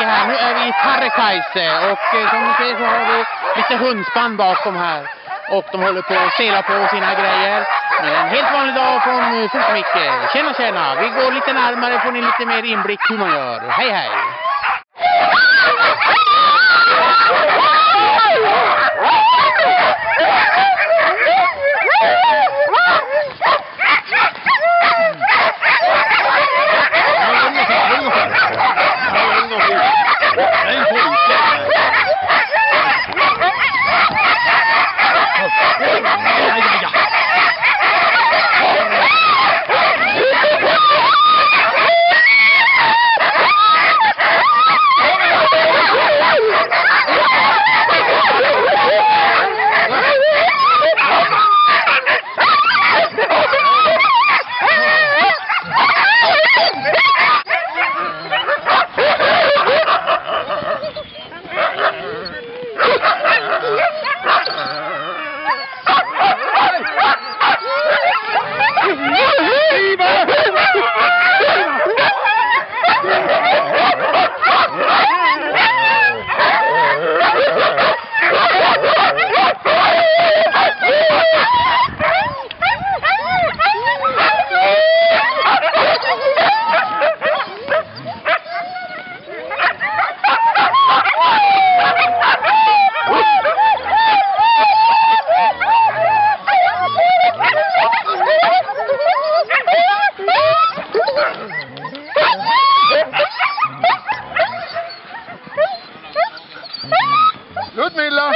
mycket här. Nu är vi i Tarrekaise och eh, som ni ser så har vi lite hundspann bakom här. Och de håller på att sela på sina grejer. En helt vanlig dag från eh, Tjena tjena! Vi går lite närmare får ni lite mer inblick hur man gör. Hej hej! 没了。